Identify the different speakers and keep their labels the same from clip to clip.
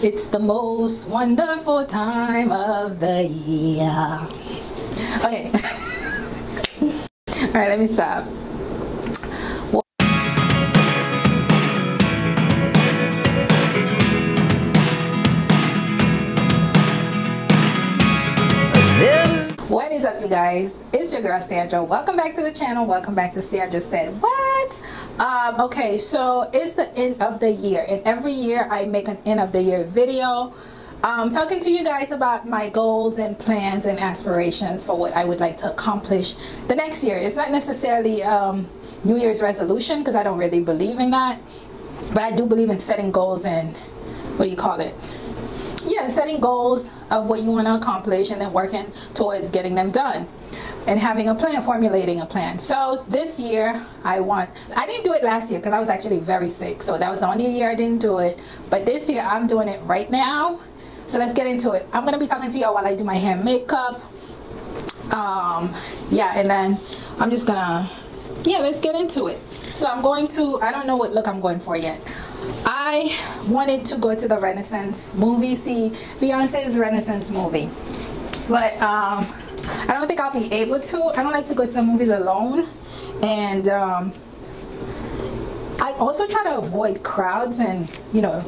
Speaker 1: It's the most wonderful time of the year. Okay. All right, let me stop. What is up you guys? It's your girl Sandra. Welcome back to the channel. Welcome back to Sandra Said What? Um, okay, so it's the end of the year and every year I make an end of the year video um, talking to you guys about my goals and plans and aspirations for what I would like to accomplish the next year. It's not necessarily um, New Year's resolution because I don't really believe in that, but I do believe in setting goals and what do you call it? Yeah, setting goals of what you want to accomplish and then working towards getting them done and having a plan, formulating a plan. So this year, I want, I didn't do it last year because I was actually very sick. So that was the only year I didn't do it. But this year, I'm doing it right now so let's get into it. I'm gonna be talking to y'all while I do my hair makeup. Um, yeah, and then I'm just gonna, yeah, let's get into it. So I'm going to, I don't know what look I'm going for yet. I wanted to go to the Renaissance movie, see Beyonce's Renaissance movie. But um, I don't think I'll be able to. I don't like to go to the movies alone. And um, I also try to avoid crowds and you know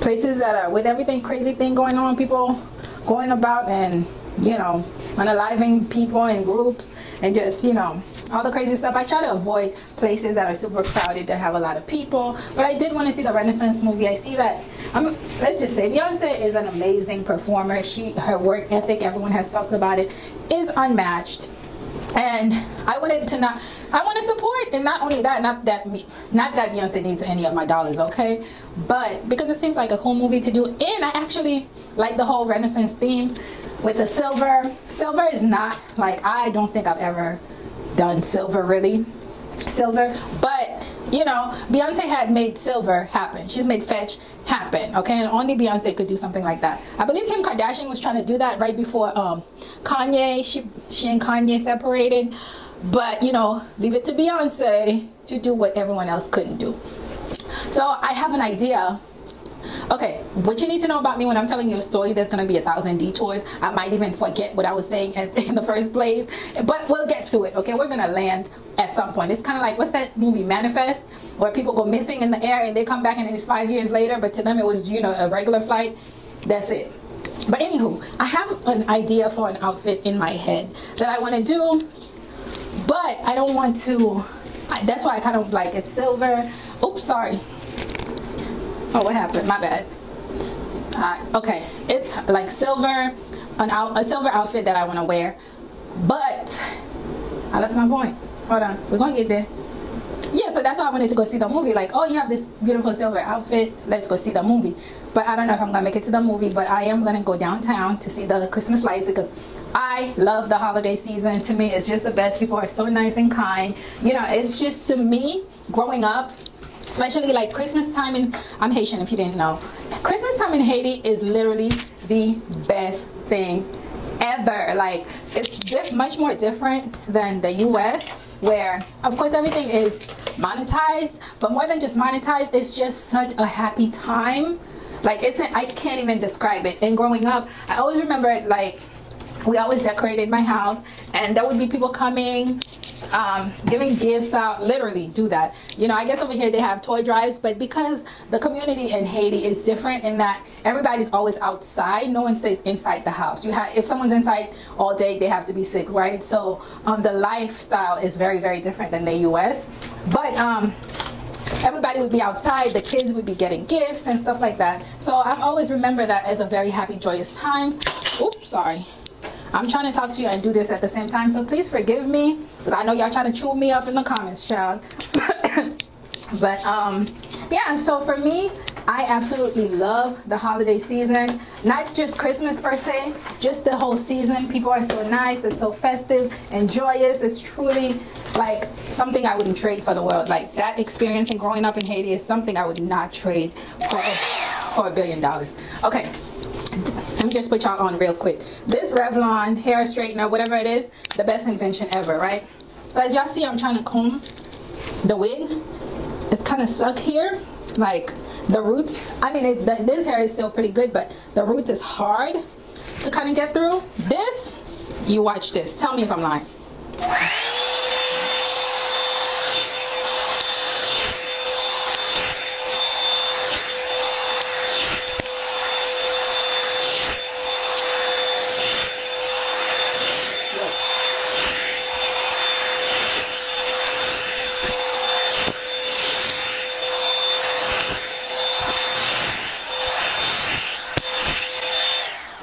Speaker 1: places that are with everything crazy thing going on, people going about and you know unaliving people in groups and just you know all the crazy stuff. I try to avoid places that are super crowded that have a lot of people. But I did want to see the Renaissance movie. I see that. Um, let's just say Beyonce is an amazing performer. She her work ethic, everyone has talked about it, is unmatched and I wanted to not I want to support and not only that not that me not that Beyonce needs any of my dollars okay but because it seems like a cool movie to do and I actually like the whole renaissance theme with the silver silver is not like I don't think I've ever done silver really. Silver. But you know Beyonce had made silver happen. She's made fetch happen okay? And only Beyonce could do something like that. I believe Kim Kardashian was trying to do that right before um, Kanye. She she and Kanye separated. But you know leave it to Beyonce to do what everyone else couldn't do. So I have an idea Okay, what you need to know about me when I'm telling you a story, there's going to be a thousand detours. I might even forget what I was saying in the first place, but we'll get to it, okay? We're going to land at some point. It's kind of like, what's that movie, Manifest, where people go missing in the air and they come back and it's five years later, but to them it was, you know, a regular flight. That's it. But anywho, I have an idea for an outfit in my head that I want to do, but I don't want to, that's why I kind of like it's silver. Oops, sorry. Oh, what happened? My bad. Okay, it's like silver, an out, a silver outfit that I want to wear, but I lost my point. Hold on, we're gonna get there. Yeah, so that's why I wanted to go see the movie. Like, oh, you have this beautiful silver outfit. Let's go see the movie. But I don't know if I'm gonna make it to the movie. But I am gonna go downtown to see the Christmas lights because I love the holiday season. To me, it's just the best. People are so nice and kind. You know, it's just to me growing up especially like Christmas time in I'm Haitian if you didn't know. Christmas time in Haiti is literally the best thing ever. Like it's much more different than the US where of course everything is monetized but more than just monetized it's just such a happy time. Like it's I can't even describe it. And growing up I always remember like we always decorated my house and there would be people coming um, giving gifts out literally do that. You know I guess over here they have toy drives but because the community in Haiti is different in that everybody's always outside no one stays inside the house. You have if someone's inside all day they have to be sick right? So um, the lifestyle is very very different than the US but um, everybody would be outside the kids would be getting gifts and stuff like that. So I've always remember that as a very happy joyous times oops sorry I'm trying to talk to you and do this at the same time, so please forgive me because I know y'all trying to chew me up in the comments, child. but um, yeah, so for me, I absolutely love the holiday season. Not just Christmas per se, just the whole season. People are so nice, it's so festive and joyous. It's truly like something I wouldn't trade for the world. Like that experience and growing up in Haiti is something I would not trade for, for a billion dollars. Okay, let me just put y'all on real quick. This Revlon hair straightener, whatever it is, the best invention ever, right? So as y'all see, I'm trying to comb the wig. It's kind of stuck here. Like, the roots i mean it, the, this hair is still pretty good but the roots is hard to kind of get through this you watch this tell me if i'm lying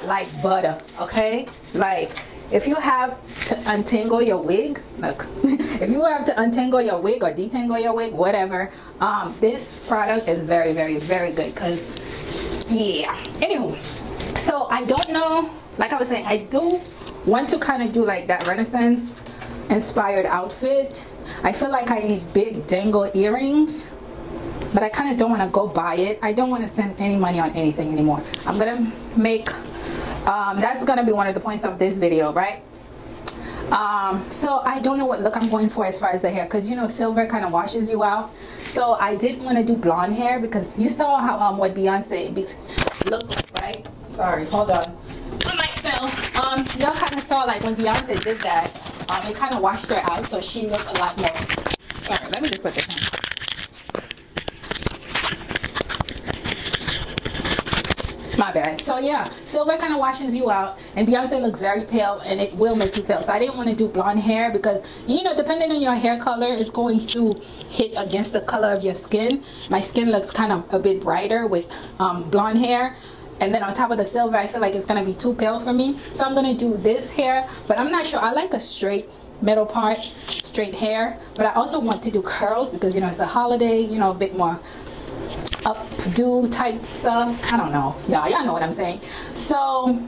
Speaker 1: like butter okay like if you have to untangle your wig look if you have to untangle your wig or detangle your wig whatever um, this product is very very very good because yeah anywho so i don't know like i was saying i do want to kind of do like that renaissance inspired outfit i feel like i need big dangle earrings but I kind of don't want to go buy it. I don't want to spend any money on anything anymore. I'm gonna make um, that's gonna be one of the points of this video right? Um, so I don't know what look I'm going for as far as the hair because you know silver kind of washes you out. So I didn't want to do blonde hair because you saw how um, what Beyonce looked like right? Sorry hold on. I might fell. Um, y'all kind of saw like when Beyonce did that um, it kind of washed her out so she looked a lot more. Sorry let me just put this on my bad. So yeah silver kind of washes you out and beyonce looks very pale and it will make you pale. So i didn't want to do blonde hair because you know depending on your hair color it's going to hit against the color of your skin. My skin looks kind of a bit brighter with um, blonde hair. And then on top of the silver i feel like it's gonna be too pale for me. So i'm gonna do this hair but i'm not sure. I like a straight middle part straight hair but i also want to do curls because you know it's the holiday you know a bit more updo type stuff. I don't know. Y'all, y'all know what I'm saying. So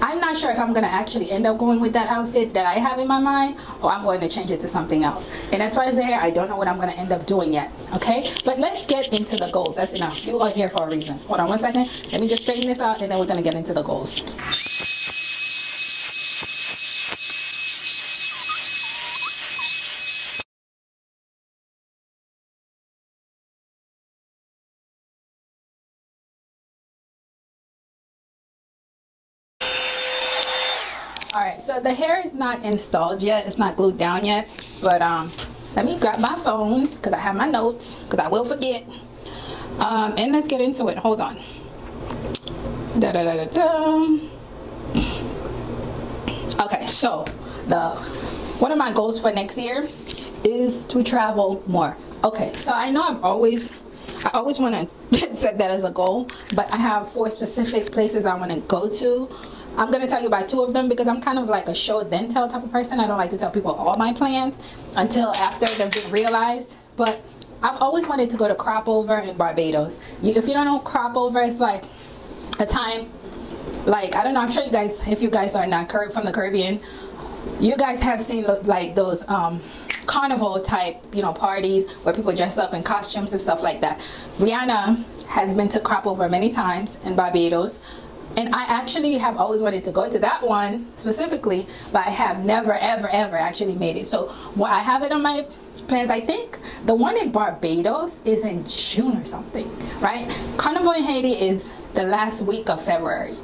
Speaker 1: I'm not sure if I'm gonna actually end up going with that outfit that I have in my mind or I'm going to change it to something else. And as far as the hair, I don't know what I'm gonna end up doing yet, okay? But let's get into the goals, that's enough. You are here for a reason. Hold on one second. Let me just straighten this out and then we're gonna get into the goals. The hair is not installed yet. It's not glued down yet. But um let me grab my phone because i have my notes because i will forget. Um and let's get into it. Hold on. Da, da, da, da, da. okay so the one of my goals for next year is to travel more. Okay so i know i've always I always want to set that as a goal, but I have four specific places I want to go to I'm gonna tell you about two of them because I'm kind of like a show then tell type of person. I don't like to tell people all my plans until after they've been realized. But I've always wanted to go to crop over in Barbados. You, if you don't know crop over, it's like a time, like I don't know. I'm sure you guys, if you guys are not from the Caribbean, you guys have seen like those um, carnival type, you know, parties where people dress up in costumes and stuff like that. Rihanna has been to crop over many times in Barbados and I actually have always wanted to go to that one specifically, but I have never, ever, ever actually made it. So well, I have it on my plans. I think the one in Barbados is in June or something, right? Carnival in Haiti is the last week of February.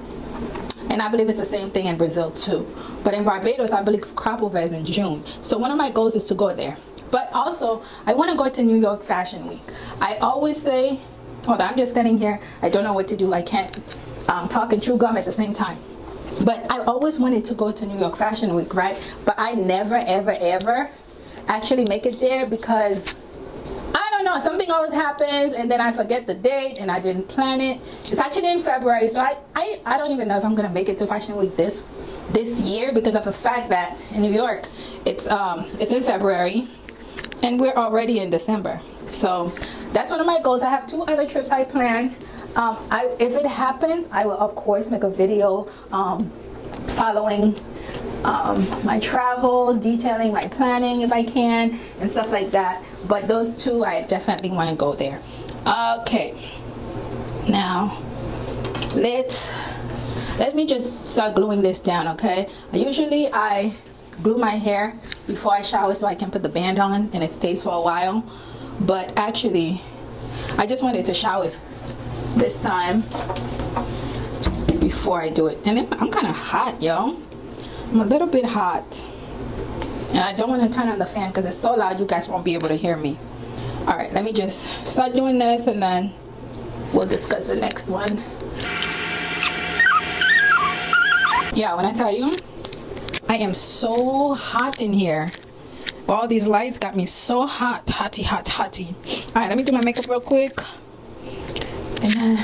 Speaker 1: And I believe it's the same thing in Brazil too. But in Barbados, I believe crop is in June. So one of my goals is to go there. But also, I want to go to New York Fashion Week. I always say, hold on, I'm just standing here. I don't know what to do. I can't um, talking true gum at the same time. But I always wanted to go to New York Fashion Week, right? But I never, ever, ever actually make it there because I don't know, something always happens and then I forget the date and I didn't plan it. It's actually in February, so I, I, I don't even know if I'm gonna make it to Fashion Week this this year because of the fact that in New York it's um it's in February and we're already in December. So that's one of my goals. I have two other trips I plan um, I, if it happens, I will of course make a video um, following um, my travels, detailing my planning if I can, and stuff like that. But those two, I definitely want to go there. Okay, now let's let me just start gluing this down. Okay, usually I glue my hair before I shower so I can put the band on and it stays for a while. But actually, I just wanted to shower this time before I do it. And I'm kind of hot, yo. I'm a little bit hot. And I don't want to turn on the fan because it's so loud you guys won't be able to hear me. All right, let me just start doing this and then we'll discuss the next one. Yeah, when I tell you, I am so hot in here. All these lights got me so hot, hotty, hot, hotty. All right, let me do my makeup real quick. And then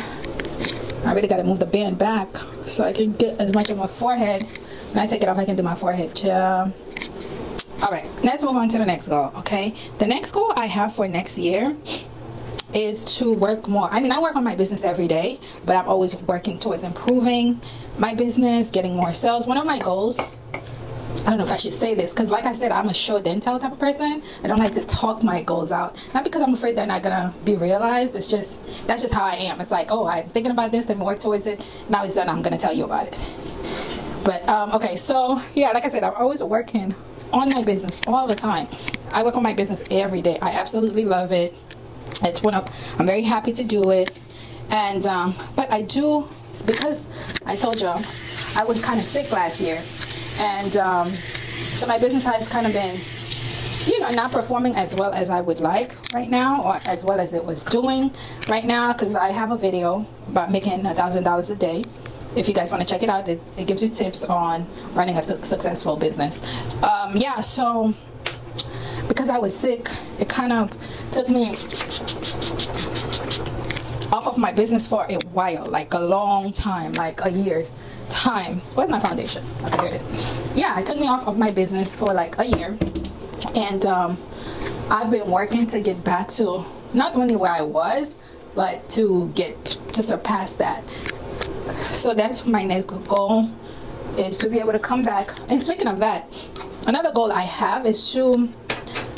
Speaker 1: I really gotta move the band back so I can get as much of my forehead. When I take it off, I can do my forehead. Yeah. All right, let's move on to the next goal, okay? The next goal I have for next year is to work more. I mean, I work on my business every day, but I'm always working towards improving my business, getting more sales. One of my goals I don't know if I should say this because like I said I'm a show then tell type of person. I don't like to talk my goals out. Not because I'm afraid they're not gonna be realized. It's just that's just how I am. It's like oh I'm thinking about this then work towards it. Now it's done I'm gonna tell you about it. But um, okay so yeah like I said I'm always working on my business all the time. I work on my business every day. I absolutely love it. It's one of I'm very happy to do it. And um, but I do because I told y'all I was kind of sick last year and um, so my business has kind of been you know not performing as well as I would like right now or as well as it was doing right now because I have a video about making a thousand dollars a day. If you guys want to check it out it, it gives you tips on running a su successful business. Um, yeah so because I was sick it kind of took me off of my business for a while like a long time like a year's time. Where's my foundation? Okay here it is. Yeah it took me off of my business for like a year. And um, I've been working to get back to not only where I was but to get to surpass that. So that's my next goal is to be able to come back. And speaking of that another goal I have is to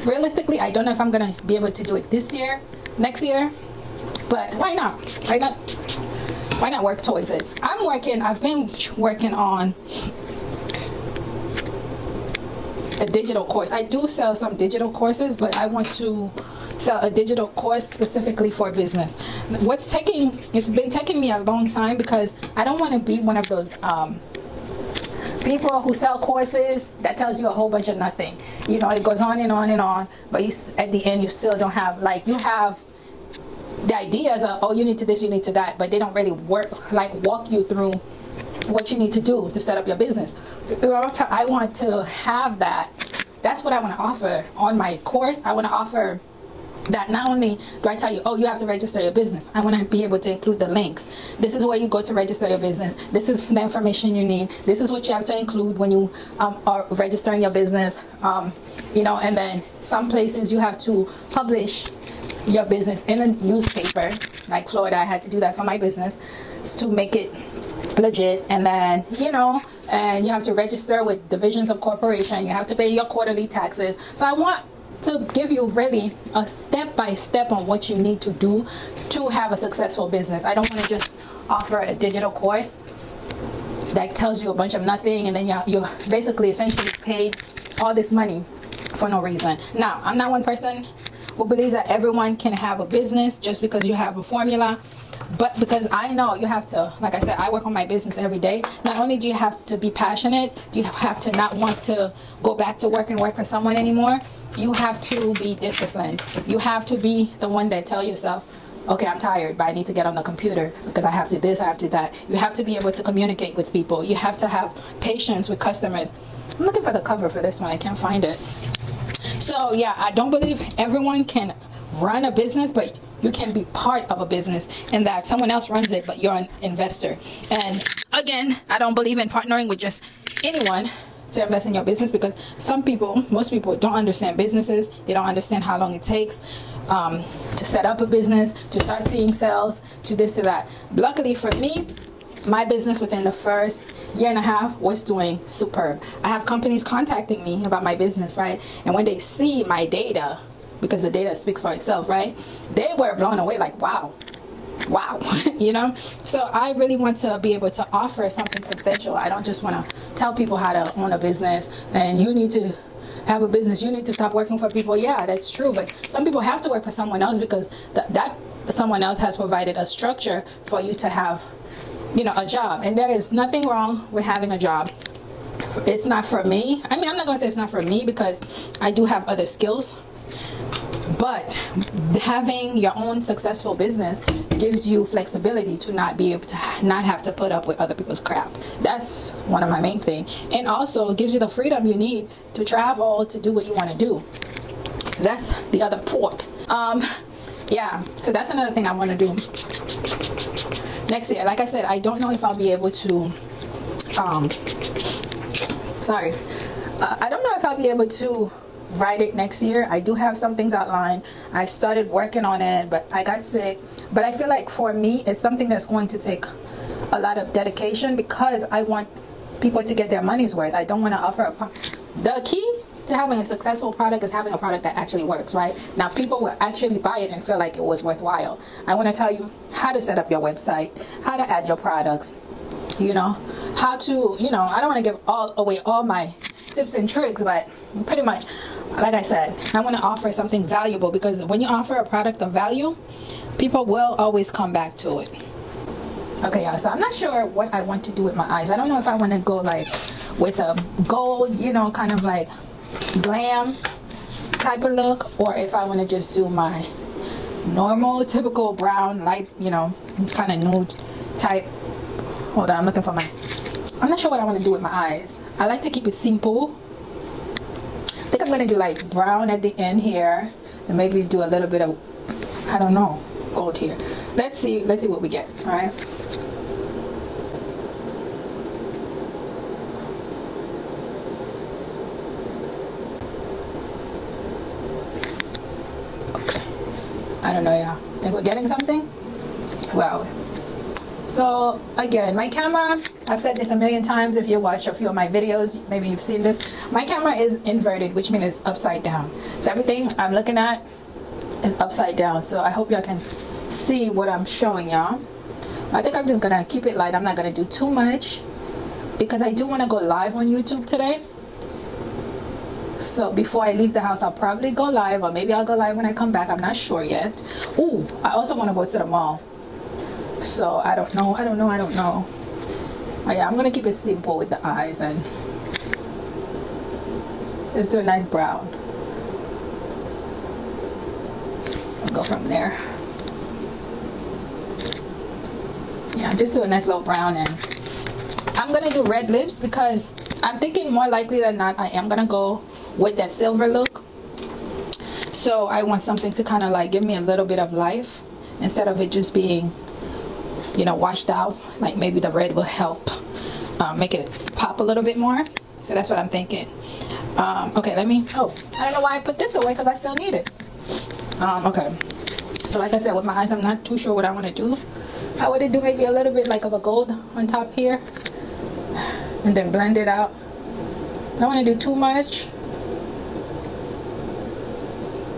Speaker 1: realistically I don't know if I'm gonna be able to do it this year next year but why not? Why not why not work towards it? I'm working, I've been working on a digital course. I do sell some digital courses, but I want to sell a digital course specifically for business. What's taking, it's been taking me a long time because I don't want to be one of those um, people who sell courses that tells you a whole bunch of nothing. You know, it goes on and on and on, but you at the end you still don't have like you have the ideas of oh you need to this you need to that but they don't really work like walk you through what you need to do to set up your business i want to have that that's what i want to offer on my course i want to offer that not only do I tell you, oh, you have to register your business, I want to be able to include the links. This is where you go to register your business. This is the information you need. This is what you have to include when you um, are registering your business. Um, you know, and then some places you have to publish your business in a newspaper. Like Florida I had to do that for my business to make it legit. And then you know and you have to register with divisions of corporation. You have to pay your quarterly taxes. So I want to give you really a step by step on what you need to do to have a successful business. I don't want to just offer a digital course that tells you a bunch of nothing and then you, you basically essentially paid all this money for no reason. Now I'm not one person who believes that everyone can have a business just because you have a formula but because I know you have to, like I said, I work on my business every day. Not only do you have to be passionate, do you have to not want to go back to work and work for someone anymore, you have to be disciplined. You have to be the one that tell yourself, okay, I'm tired, but I need to get on the computer because I have to this, I have to that. You have to be able to communicate with people. You have to have patience with customers. I'm looking for the cover for this one. I can't find it. So yeah, I don't believe everyone can run a business, but you can be part of a business in that someone else runs it, but you're an investor. And again, I don't believe in partnering with just anyone to invest in your business because some people, most people don't understand businesses. They don't understand how long it takes um, to set up a business, to start seeing sales, to this, to that. Luckily for me, my business within the first year and a half was doing superb. I have companies contacting me about my business, right? And when they see my data, because the data speaks for itself, right? They were blown away like, wow, wow, you know? So I really want to be able to offer something substantial. I don't just want to tell people how to own a business and you need to have a business, you need to stop working for people. Yeah, that's true. But some people have to work for someone else because th that someone else has provided a structure for you to have you know a job. And there is nothing wrong with having a job. It's not for me. I mean i'm not gonna say it's not for me because i do have other skills but having your own successful business gives you flexibility to not be able to not have to put up with other people's crap. That's one of my main thing. And also gives you the freedom you need to travel to do what you want to do. That's the other port. Um yeah so that's another thing i want to do next year like i said i don't know if i'll be able to um sorry. Uh, i don't know if i'll be able to write it next year. I do have some things outlined. I started working on it but i got sick. But i feel like for me it's something that's going to take a lot of dedication because i want people to get their money's worth. I don't want to offer a the key to having a successful product is having a product that actually works, right? Now, people will actually buy it and feel like it was worthwhile. I want to tell you how to set up your website, how to add your products, you know, how to, you know, I don't want to give all away all my tips and tricks, but pretty much, like I said, I want to offer something valuable because when you offer a product of value, people will always come back to it. Okay, y'all, so I'm not sure what I want to do with my eyes. I don't know if I want to go like with a gold, you know, kind of like glam type of look or if I want to just do my normal typical brown light you know kind of nude type. Hold on I'm looking for my I'm not sure what I want to do with my eyes. I like to keep it simple. I think I'm gonna do like brown at the end here and maybe do a little bit of I don't know gold here. Let's see let's see what we get all right I don't know, yeah. Think we're getting something? Well, so again, my camera, I've said this a million times. If you watch a few of my videos, maybe you've seen this. My camera is inverted, which means it's upside down. So everything I'm looking at is upside down. So I hope y'all can see what I'm showing y'all. I think I'm just gonna keep it light. I'm not gonna do too much because I do wanna go live on YouTube today so before I leave the house I'll probably go live or maybe I'll go live when I come back. I'm not sure yet. Oh I also want to go to the mall. So I don't know I don't know I don't know. Yeah I'm gonna keep it simple with the eyes and let's do a nice brown. I'll go from there. Yeah just do a nice little brown and I'm gonna do red lips because I'm thinking more likely than not I am gonna go with that silver look. So I want something to kind of like give me a little bit of life instead of it just being you know washed out like maybe the red will help uh, make it pop a little bit more. So that's what I'm thinking. Um, okay let me oh I don't know why I put this away because I still need it. Um, okay. So like I said with my eyes I'm not too sure what I want to do. I would do maybe a little bit like of a gold on top here and then blend it out. I don't want to do too much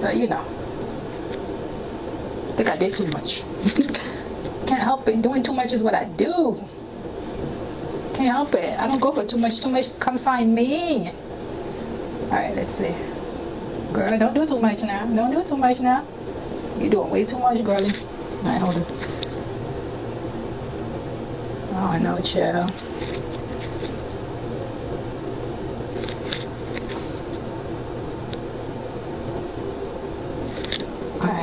Speaker 1: but you know, I think I did too much. Can't help it. Doing too much is what I do. Can't help it. I don't go for too much. Too much. Come find me. All right, let's see. Girl, don't do too much now. Don't do too much now. You're doing way too much, girlie. All right, hold it. Oh, no, chill.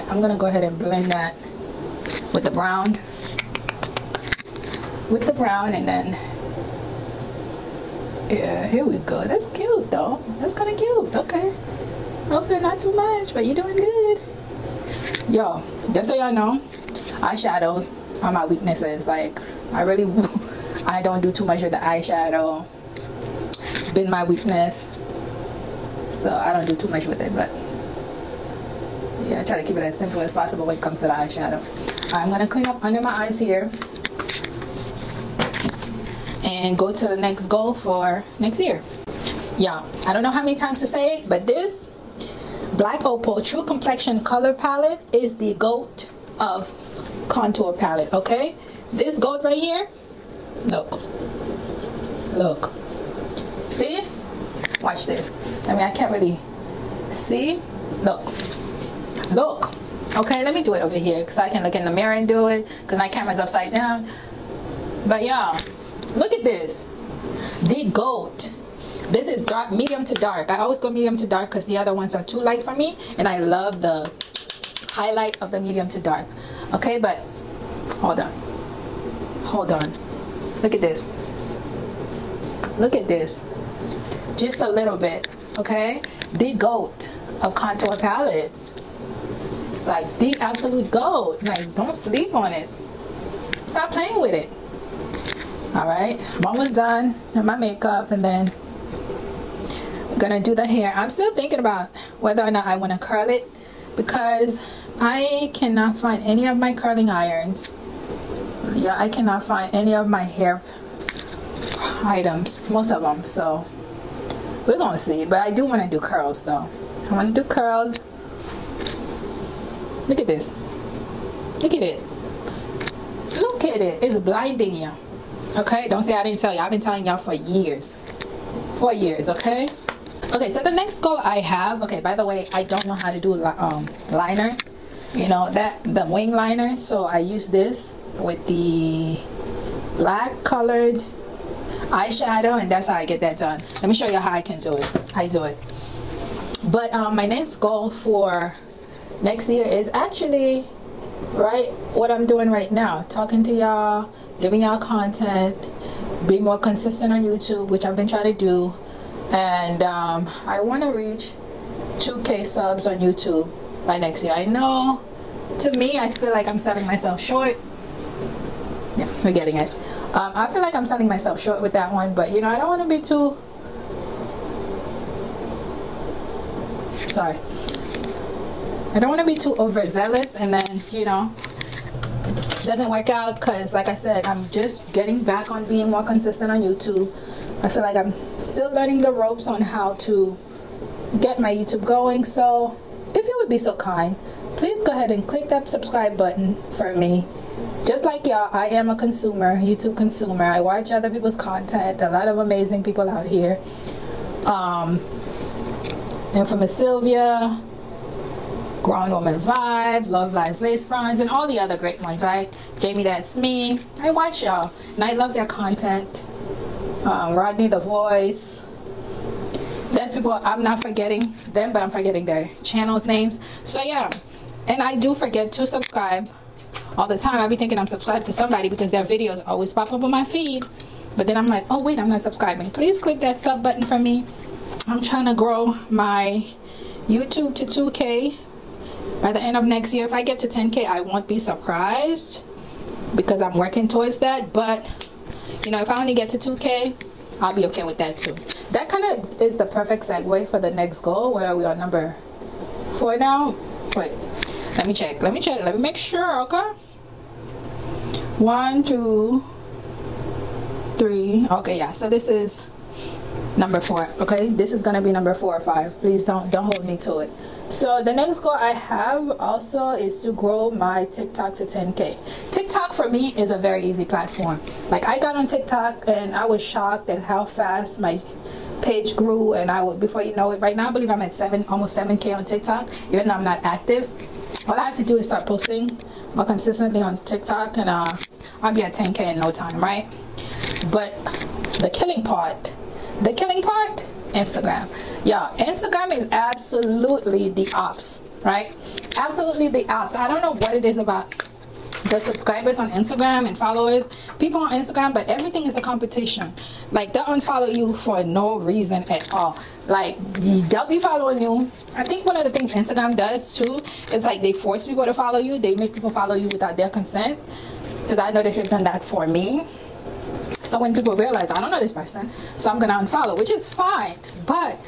Speaker 1: I'm gonna go ahead and blend that with the brown. With the brown and then yeah here we go. That's cute though. That's kind of cute. Okay. Okay not too much but you're doing good. Yo just so y'all know eyeshadows are my weaknesses. Like I really I don't do too much with the eyeshadow. It's been my weakness. So I don't do too much with it but yeah, I try to keep it as simple as possible when it comes to the eyeshadow. I'm to clean up under my eyes here and go to the next goal for next year. Yeah, I don't know how many times to say it, but this Black Opal True Complexion Color Palette is the GOAT of contour palette, okay? This goat right here, look, look, see? Watch this. I mean, I can't really see, look, Look, Okay, let me do it over here because I can look in the mirror and do it because my camera's upside down. But y'all, look at this. The GOAT. This is medium to dark. I always go medium to dark because the other ones are too light for me. And I love the highlight of the medium to dark. Okay, but hold on. Hold on. Look at this. Look at this. Just a little bit. Okay? The GOAT of contour palettes. Like the absolute gold. Like don't sleep on it. Stop playing with it. Alright, I'm almost done with my makeup and then I'm gonna do the hair. I'm still thinking about whether or not I want to curl it because I cannot find any of my curling irons. Yeah, I cannot find any of my hair items, most of them. So we're gonna see. But I do want to do curls though. I want to do curls. Look at this. Look at it. Look at it. It's blinding you. Okay, don't say I didn't tell you. I've been telling y'all for years. For years, okay? Okay, so the next goal I have, okay, by the way, I don't know how to do um, liner. You know, that the wing liner. So I use this with the black colored eyeshadow and that's how I get that done. Let me show you how I can do it. I do it. But um, my next goal for next year is actually right what I'm doing right now. Talking to y'all, giving y'all content, be more consistent on YouTube, which I've been trying to do. And um, I want to reach 2K subs on YouTube by next year. I know, to me, I feel like I'm selling myself short. Yeah, we're getting it. Um, I feel like I'm selling myself short with that one, but you know, I don't want to be too. Sorry. I don't want to be too overzealous and then, you know, doesn't work out because like I said I'm just getting back on being more consistent on YouTube. I feel like I'm still learning the ropes on how to get my YouTube going so if you would be so kind please go ahead and click that subscribe button for me. Just like y'all I am a consumer YouTube consumer. I watch other people's content a lot of amazing people out here. Um, Infamous Sylvia Grown Woman Vibe, Love Lies Lace Fronts, and all the other great ones, right? Jamie That's Me. I watch y'all, and I love their content. Um, Rodney The Voice. There's people, I'm not forgetting them, but I'm forgetting their channels' names. So yeah, and I do forget to subscribe all the time. I be thinking I'm subscribed to somebody because their videos always pop up on my feed. But then I'm like, oh wait, I'm not subscribing. Please click that sub button for me. I'm trying to grow my YouTube to 2K by the end of next year if i get to 10k i won't be surprised because i'm working towards that. But you know if i only get to 2k i'll be okay with that too. That kind of is the perfect segue for the next goal. What are we on number four now? Wait let me check. Let me check. Let me make sure okay? One two three. Okay yeah. So this is number four okay? This is gonna be number four or five. Please don't don't hold me to it so the next goal I have also is to grow my TikTok to 10k. TikTok for me is a very easy platform. Like I got on TikTok and I was shocked at how fast my page grew and I would before you know it right now I believe I'm at seven almost 7k on TikTok even though I'm not active. All I have to do is start posting more consistently on TikTok and uh, I'll be at 10k in no time, right? But the killing part, the killing part Instagram. Yeah, Instagram is absolutely the ops, right? Absolutely the ops. I don't know what it is about the subscribers on Instagram and followers, people on Instagram, but everything is a competition. Like they'll unfollow you for no reason at all. Like they'll be following you. I think one of the things Instagram does too is like they force people to follow you. They make people follow you without their consent. Because I noticed they've done that for me. So when people realize I don't know this person, so I'm gonna unfollow, which is fine. But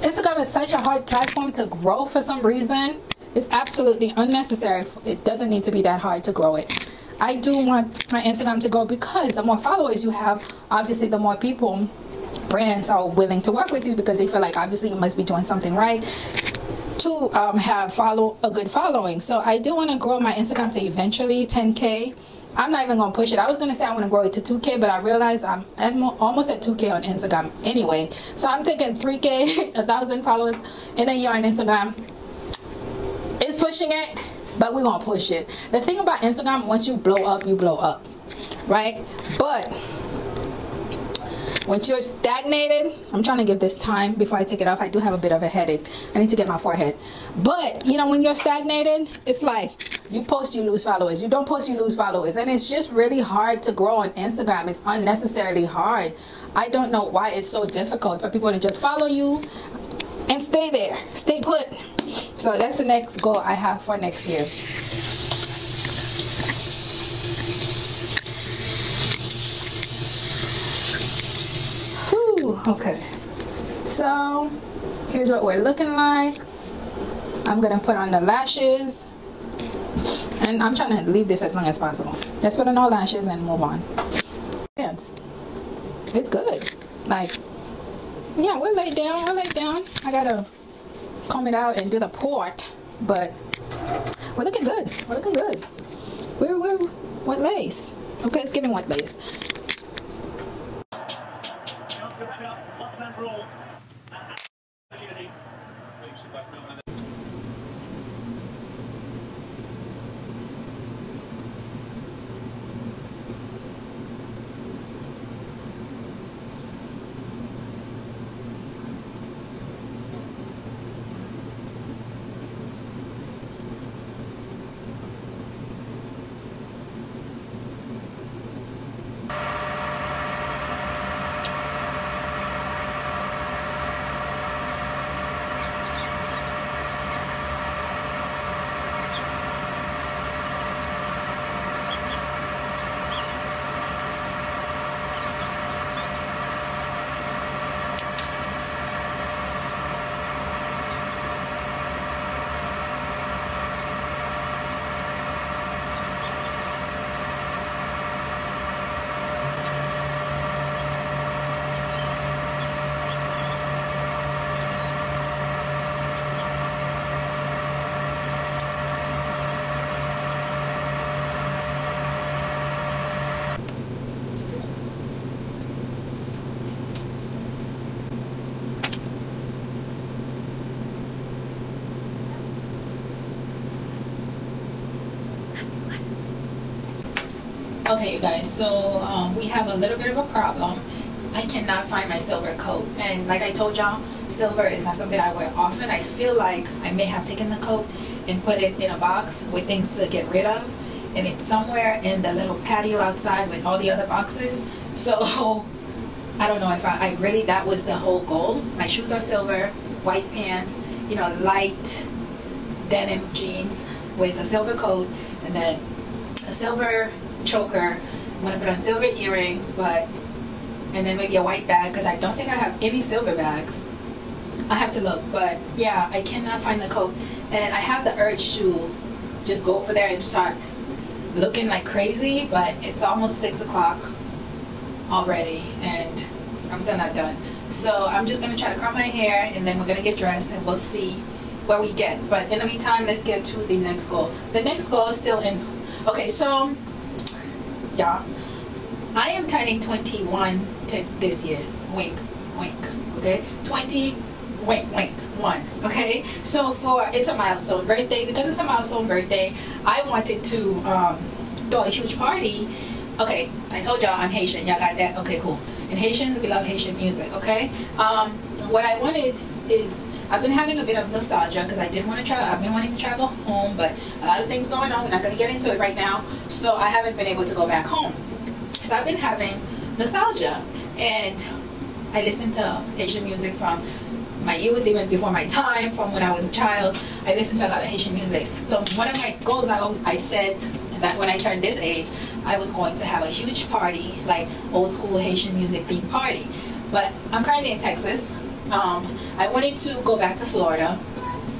Speaker 1: Instagram is such a hard platform to grow for some reason. It's absolutely unnecessary. It doesn't need to be that hard to grow it. I do want my Instagram to grow because the more followers you have, obviously the more people, brands are willing to work with you because they feel like obviously you must be doing something right to um, have follow a good following. So I do want to grow my Instagram to eventually 10k I'm not even gonna push it. I was gonna say I want to grow it to 2K, but I realized I'm at almost at 2K on Instagram anyway. So I'm thinking 3K, a thousand followers in a year on Instagram is pushing it. but we're gonna push it the thing about instagram once you blow up you blow up right but once you're stagnated i'm trying to give this time before i take it off. I do have a bit of a headache. I need to get my forehead. But you know when you're stagnated it's like you post you lose followers. You don't post you lose followers. And it's just really hard to grow on instagram. It's unnecessarily hard. I don't know why it's so difficult for people to just follow you and stay there. Stay put. So that's the next goal i have for next year Whew, okay. So here's what we're looking like. I'm gonna put on the lashes. And i'm trying to leave this as long as possible. Let's put on all lashes and move on. Pants. it's good. Like yeah we're laid down we're laid down. I gotta comb it out and do the port but we're looking good. We're looking good. We're we're wet lace. Okay it's giving wet lace Okay, you guys, so um, we have a little bit of a problem. I cannot find my silver coat. And like I told y'all, silver is not something I wear often. I feel like I may have taken the coat and put it in a box with things to get rid of. And it's somewhere in the little patio outside with all the other boxes. So I don't know if I, I really, that was the whole goal. My shoes are silver, white pants, you know, light denim jeans with a silver coat and then a silver choker. I'm gonna put on silver earrings, but and then maybe a white bag because I don't think I have any silver bags. I have to look, but yeah, I cannot find the coat, and I have the urge to just go over there and start looking like crazy, but it's almost six o'clock already, and I'm still not done. So I'm just gonna try to curl my hair, and then we're gonna get dressed, and we'll see where we get. But in the meantime, let's get to the next goal. The next goal is still in. Okay, so y'all. I am turning 21 to this year. Wink, wink. Okay, 20. Wink, wink, one. Okay, so for it's a milestone birthday because it's a milestone birthday. I wanted to um, throw a huge party. Okay, I told y'all I'm Haitian. Y'all got that? Okay, cool. In Haitians, we love Haitian music. Okay, um, what I wanted is I've been having a bit of nostalgia because I did want to travel. I've been wanting to travel home, but a lot of things going on. We're not going to get into it right now. So I haven't been able to go back home. So I've been having nostalgia. And I listen to Haitian music from my youth, even before my time, from when I was a child. I listen to a lot of Haitian music. So one of my goals, I, I said that when I turned this age, I was going to have a huge party, like old school Haitian music themed party. But I'm currently in Texas, um, I wanted to go back to Florida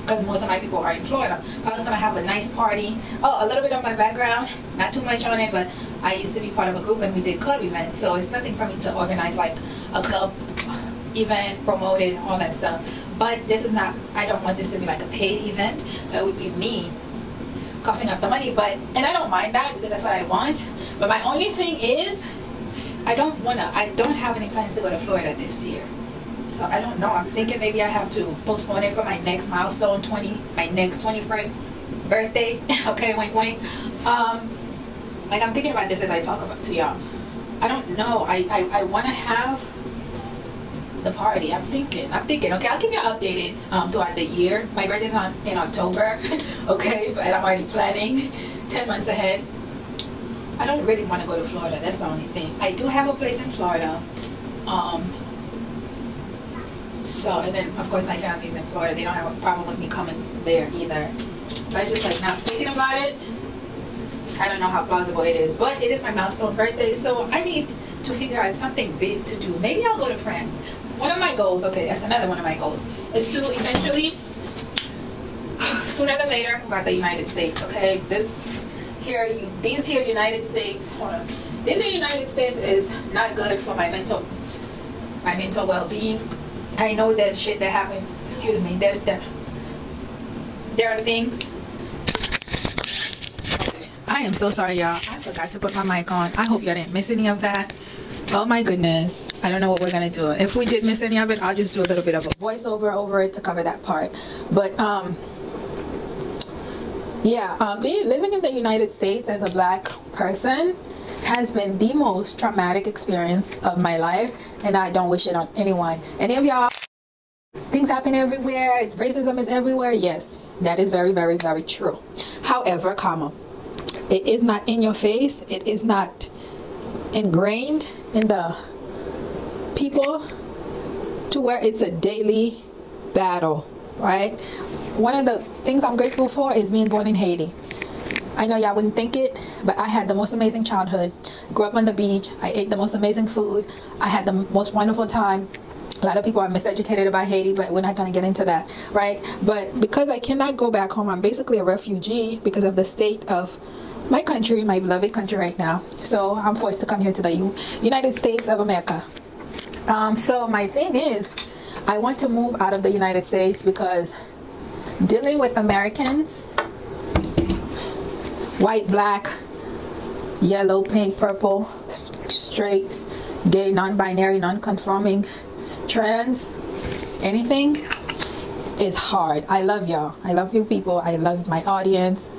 Speaker 1: because most of my people are in Florida. So I was gonna have a nice party. Oh, a little bit of my background, not too much on it, but I used to be part of a group and we did club events. So it's nothing for me to organize like a club event, promote it, all that stuff. But this is not, I don't want this to be like a paid event. So it would be me coughing up the money. But, and I don't mind that because that's what I want. But my only thing is, I don't wanna, I don't have any plans to go to Florida this year. So I don't know. I'm thinking maybe I have to postpone it for my next milestone, 20, my next 21st birthday. okay, wink, wink. Um, like I'm thinking about this as I talk about to y'all. I don't know. I I, I want to have the party. I'm thinking. I'm thinking. Okay, I'll keep you updated um, throughout the year. My birthday's on in October. okay, but I'm already planning ten months ahead. I don't really want to go to Florida. That's the only thing. I do have a place in Florida. Um, so, and then of course my family's in Florida. They don't have a problem with me coming there either. But I just like not thinking about it. I don't know how plausible it is, but it is my milestone birthday, so I need to figure out something big to do. Maybe I'll go to France. One of my goals, okay, that's another one of my goals, is to eventually, sooner than later, move out the United States. Okay, this here, these here United States. Hold on, these here United States is not good for my mental, my mental well-being. I know there's shit that happened. Excuse me. There's there. There are things. I am so sorry, y'all. I forgot to put my mic on. I hope y'all didn't miss any of that. Oh my goodness. I don't know what we're gonna do. If we did miss any of it, I'll just do a little bit of a voiceover over it to cover that part. But um yeah, being living in the United States as a black person has been the most traumatic experience of my life and I don't wish it on anyone. Any of y'all things happen everywhere, racism is everywhere. Yes, that is very, very, very true. However, comma, it is not in your face. It is not ingrained in the people to where it's a daily battle, right? One of the things I'm grateful for is being born in Haiti. I know y'all wouldn't think it, but I had the most amazing childhood. Grew up on the beach. I ate the most amazing food. I had the most wonderful time. A lot of people are miseducated about Haiti, but we're not going to get into that, right? But because I cannot go back home, I'm basically a refugee because of the state of my country, my beloved country right now. So I'm forced to come here to the U United States of America. Um, so my thing is, I want to move out of the United States because dealing with Americans, white, black, yellow, pink, purple, straight, gay, non-binary, non-conforming, trans, anything is hard. I love y'all. I love you people. I love my audience.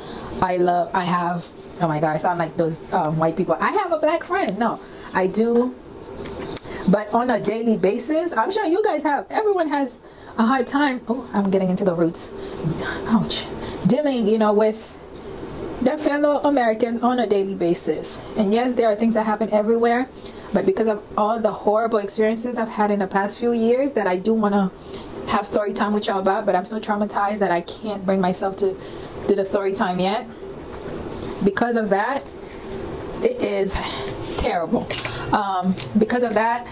Speaker 1: I love, I have, oh my God, I sound like those um, white people. I have a black friend. No, I do. But on a daily basis, I'm sure you guys have, everyone has a hard time. Oh, I'm getting into the roots. Ouch. Dealing, you know, with their fellow Americans on a daily basis. And yes, there are things that happen everywhere, but because of all the horrible experiences I've had in the past few years that I do want to have story time with y'all about, but I'm so traumatized that I can't bring myself to do the story time yet. Because of that, it is terrible. Um, because of that,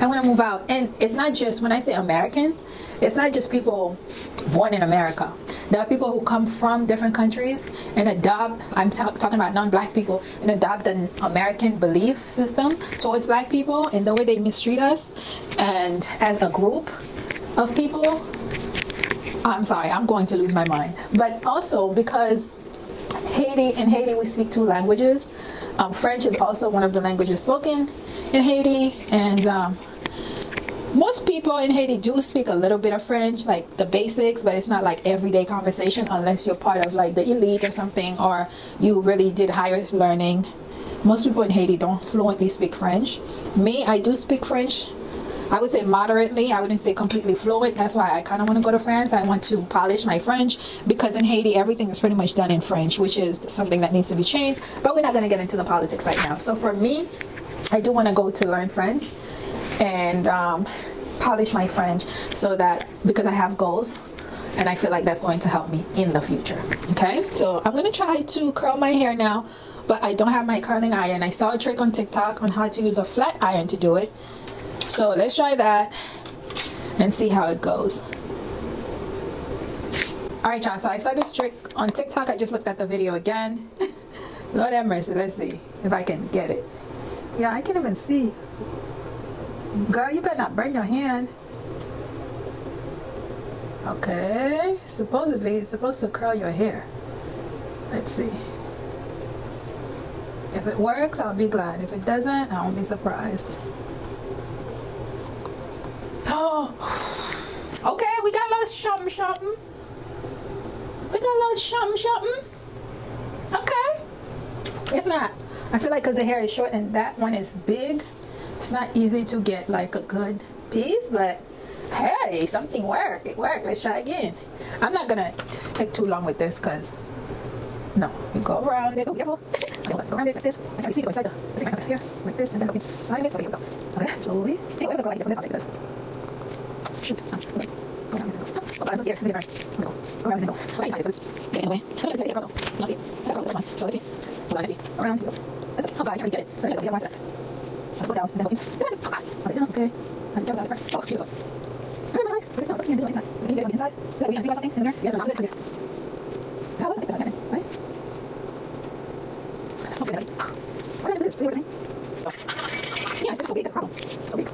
Speaker 1: I want to move out. And it's not just, when I say Americans, it's not just people born in America. There are people who come from different countries and adopt, I'm talking about non-black people, and adopt the American belief system towards black people and the way they mistreat us. And as a group of people, I'm sorry, I'm going to lose my mind. But also because Haiti, in Haiti we speak two languages. Um, French is also one of the languages spoken in Haiti and um, most people in Haiti do speak a little bit of French, like the basics, but it's not like everyday conversation unless you're part of like the elite or something, or you really did higher learning. Most people in Haiti don't fluently speak French. Me, I do speak French. I would say moderately. I wouldn't say completely fluent. That's why I kind of want to go to France. I want to polish my French because in Haiti, everything is pretty much done in French, which is something that needs to be changed. But we're not going to get into the politics right now. So for me, I do want to go to learn French and um, polish my French so that because I have goals and I feel like that's going to help me in the future. Okay, so I'm gonna try to curl my hair now, but I don't have my curling iron. I saw a trick on TikTok on how to use a flat iron to do it. So let's try that and see how it goes. Alright y'all, so I saw this trick on TikTok. I just looked at the video again. Lord have mercy, let's see if I can get it. Yeah, I can't even see. Girl, you better not burn your hand. Okay, supposedly it's supposed to curl your hair. Let's see. If it works, I'll be glad. If it doesn't, I won't be surprised. Oh, okay, we got a little something, something. we got a little something, something. Okay. It's not. I feel like because the hair is short and that one is big, it's not easy to get like a good piece, but hey, something worked. It worked. Let's try again. I'm not gonna take too long with this because no, you go around it. Oh, careful. go around it like this. Actually, see, go inside the, the thing here, like this, and then go inside it. So here we go. Okay, slowly. Hey, wait, go like. I'll take this. Shoot. Okay. Go down. Oh, but I'm so scared. Let me go. Go. Go around and go. Okay, inside it. So let's get in the way. Let's get it. Go. No, see. Go. One. So let's see. Hold on. Let's see. Around. Let's see. Oh, God, I can't get it. Let's go. Here, watch that. Go down. Then go inside. Oh, God. Okay. Okay. And jump out. Oh, here's one. No, no, no. No, what's the do inside? Can you get it on we can about something in. How not happening, right? Okay, that's you saying? Yeah, just problem. It's so big.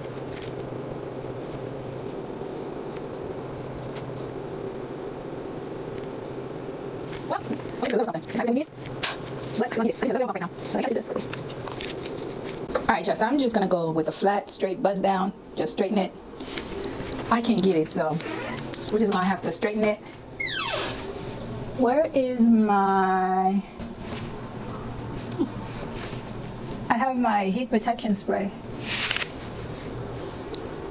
Speaker 1: Well, oh, you're something. Is that what you need? What? You want to get? I just right now. So I gotta do this quickly. Y'all, so I'm just gonna go with a flat, straight buzz down. Just straighten it. I can't get it, so we're just gonna have to straighten it. Where is my I have my heat protection spray.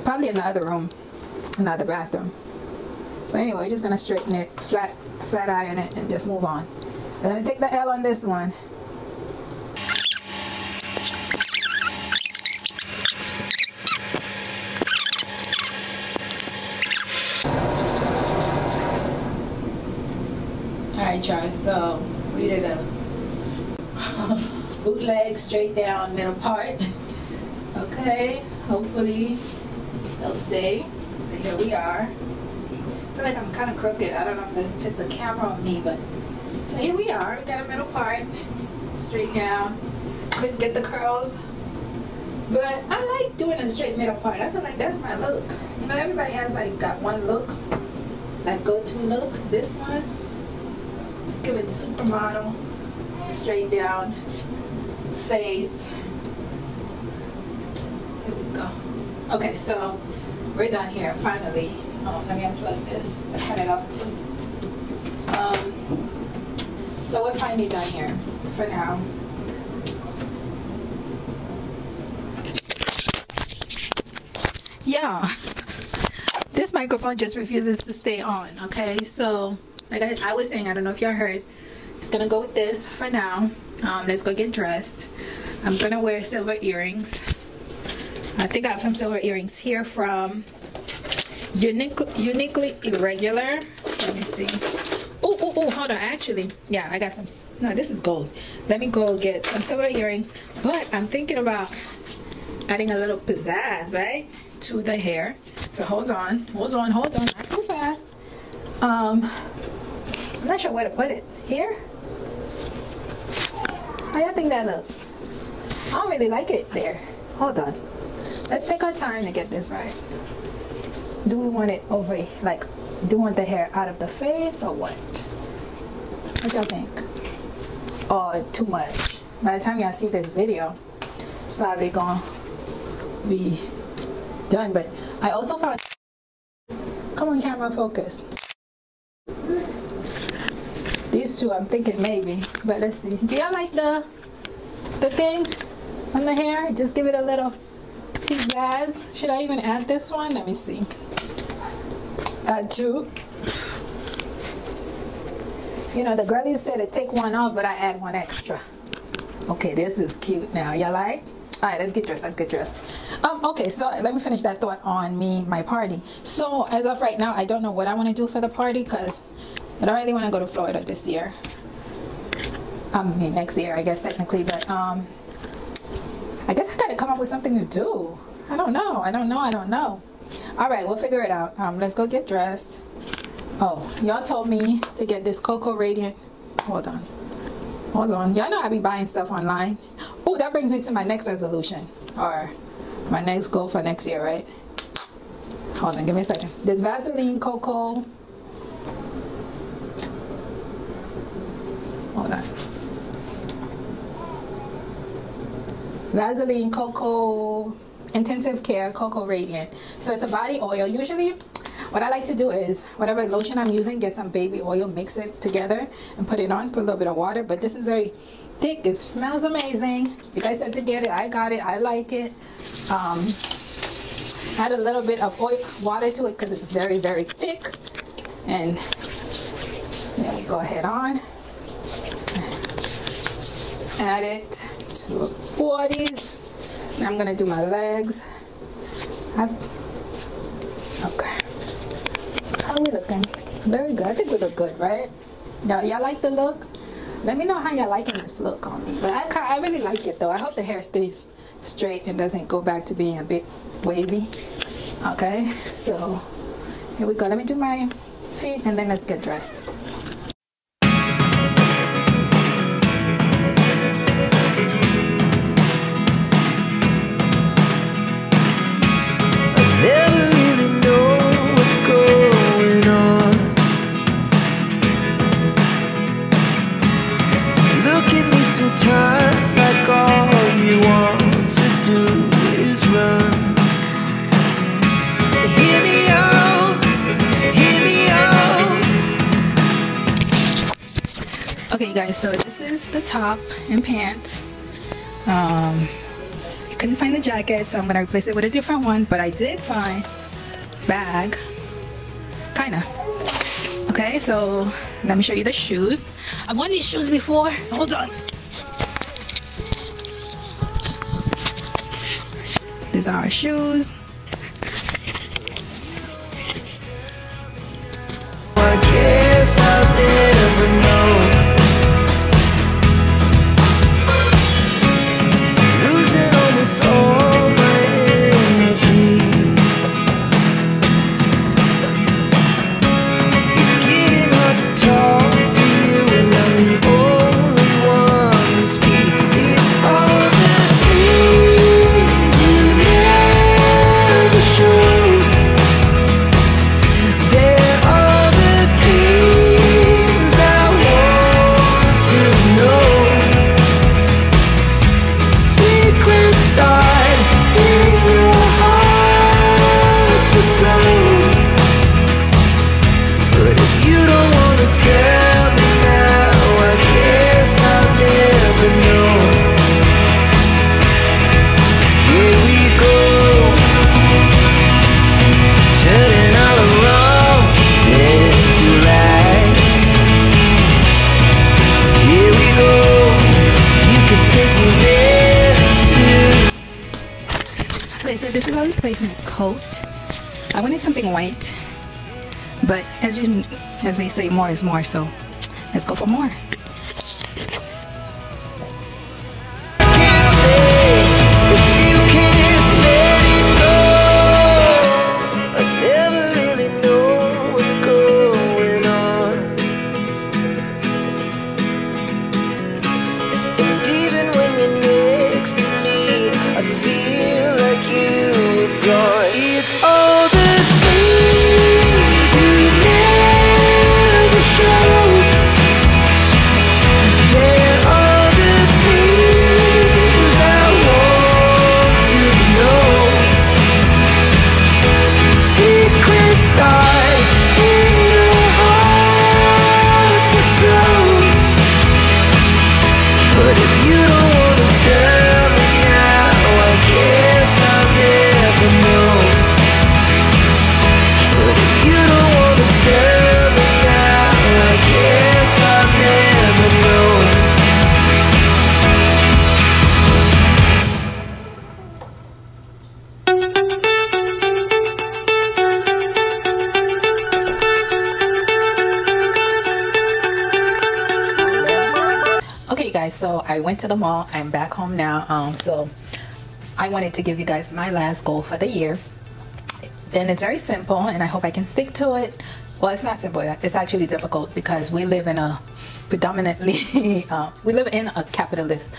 Speaker 1: Probably in the other room, in the bathroom. But anyway, just gonna straighten it, flat, flat iron it, and just move on. I'm gonna take the L on this one. So we did a bootleg straight down middle part. Okay, hopefully they'll stay. So here we are. I feel like I'm kind of crooked. I don't know if it's the camera on me, but so here we are. We got a middle part, straight down. Couldn't get the curls, but I like doing a straight middle part. I feel like that's my look. You know, everybody has like got one look, like go-to look. This one, giving supermodel, straight down face. Here we go. Okay, so we're done here, finally. Oh, let me unplug this. I turn it off too. Um, so we're finally done here for now. Yeah, this microphone just refuses to stay on, okay? So, like I, I was saying, I don't know if y'all heard, it's gonna go with this for now. Um, let's go get dressed. I'm gonna wear silver earrings. I think I have some silver earrings here from Unique, Uniquely Irregular. Let me see. Oh, oh, oh, hold on. Actually, yeah, I got some. No, this is gold. Let me go get some silver earrings. But I'm thinking about adding a little pizzazz, right, to the hair. So hold on, hold on, hold on. Not too fast. Um, I'm not sure where to put it. Here? How y'all think that look? I don't really like it there. Hold on. Let's take our time to get this right. Do we want it over, like, do we want the hair out of the face or what? What y'all think? Oh, too much? By the time y'all see this video, it's probably gonna be done. But I also found, come on camera, focus. These two, I'm thinking maybe, but let's see. Do y'all like the the thing on the hair? Just give it a little pizzazz. Should I even add this one? Let me see. Add two. You know, the girlies said to take one off, but I add one extra. Okay, this is cute now. Y'all like? All right, let's get dressed. Let's get dressed. Um, okay, so let me finish that thought on me, my party. So as of right now, I don't know what I want to do for the party because I don't really want to go to Florida this year. I mean, next year, I guess, technically. But um, I guess I got to come up with something to do. I don't know. I don't know. I don't know. All right, we'll figure it out. Um, let's go get dressed. Oh, y'all told me to get this Cocoa Radiant. Hold on. Hold on. Y'all know I be buying stuff online. Oh, that brings me to my next resolution. Or my next goal for next year, right? Hold on, give me a second. This Vaseline Cocoa Hold on. Vaseline Cocoa Intensive Care Cocoa Radiant. So it's a body oil. Usually
Speaker 2: what I like to do is whatever lotion I'm using, get some baby oil, mix it together and put it on, put a little bit of water. But this is very thick. It smells amazing. You guys said to get it. I got it. I like it. Um, add a little bit of oil, water to it because it's very, very thick. And then we go ahead on. Add it to bodies. Now I'm gonna do my legs. I, okay. How we looking? Very good. I think we look good, right? Y'all, y'all like the look? Let me know how y'all liking this look on me. But I, I really like it though. I hope the hair stays straight and doesn't go back to being a bit wavy. Okay, so here we go. Let me do my feet and then let's get dressed. Top and pants. Um, I couldn't find the jacket, so I'm gonna replace it with a different one, but I did find bag. Kinda. Okay, so let me show you the shoes. I've worn these shoes before. Hold on. These are our shoes. More is more. So let's go for more. To the mall. I'm back home now. Um, so I wanted to give you guys my last goal for the year. And it's very simple, and I hope I can stick to it. Well, it's not simple. It's actually difficult because we live in a predominantly uh, we live in a capitalist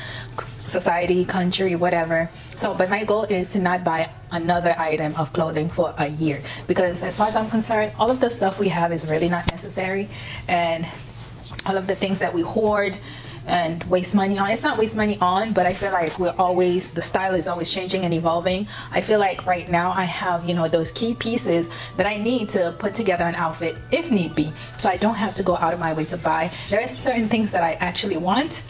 Speaker 2: society, country, whatever. So, but my goal is to not buy another item of clothing for a year because, as far as I'm concerned, all of the stuff we have is really not necessary, and all of the things that we hoard
Speaker 1: and waste money on. It's not waste money on, but I feel like we're always the style is always changing and evolving. I feel like right now I have you know those key pieces that I need to put together an outfit if need be. So I don't have to go out of my way to buy. There are certain things that I actually want,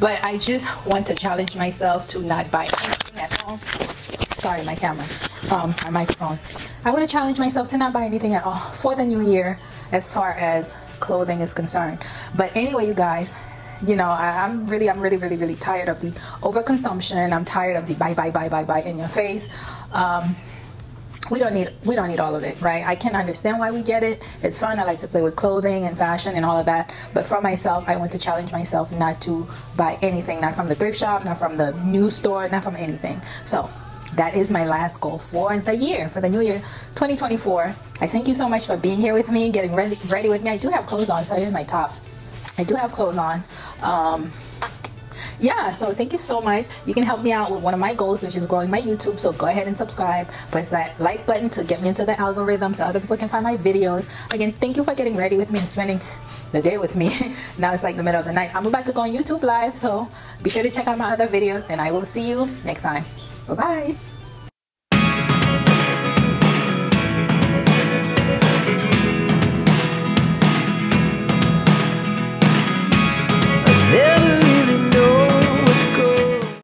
Speaker 1: but I just want to challenge myself to not buy anything at all. Sorry, my camera, um, my microphone. I want to challenge myself to not buy anything at all for the new year as far as clothing is concerned. But anyway, you guys, you know, I, am really, I'm really, really, really tired of the overconsumption. I'm tired of the buy, buy, buy, buy, buy in your face. Um, we don't need we don't need all of it right? I can understand why we get it. It's fun. I like to play with clothing and fashion and all of that. But for myself i want to challenge myself not to buy anything not from the thrift shop not from the new store not from anything. So that is my last goal for the year for the new year 2024 i thank you so much for being here with me getting ready ready with me. I do have clothes on so here's my top i do have clothes on. Um, yeah so thank you so much. You can help me out with one of my goals which is growing my youtube so go ahead and subscribe. Press that like button to get me into the algorithm so other people can find my videos. Again thank you for getting ready with me and spending the day with me. Now it's like the middle of the night. I'm about to go on youtube live so be sure to check out my other videos and i will see you next time. Bye bye